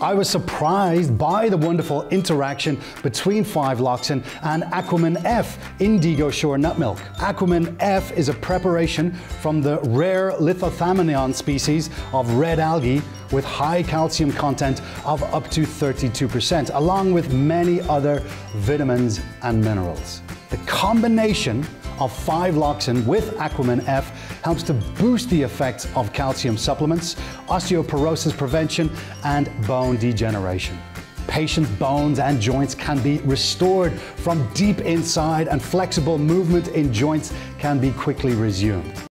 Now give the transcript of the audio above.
I was surprised by the wonderful interaction between 5-Loxin and Aquamin F in Digosure nut milk. Aquamin F is a preparation from the rare Lithothamnion species of red algae with high calcium content of up to 32%, along with many other vitamins and minerals. The combination of 5-Loxin with Aquamin F helps to boost the effects of calcium supplements, osteoporosis prevention, and bone degeneration. Patient bones and joints can be restored from deep inside and flexible movement in joints can be quickly resumed.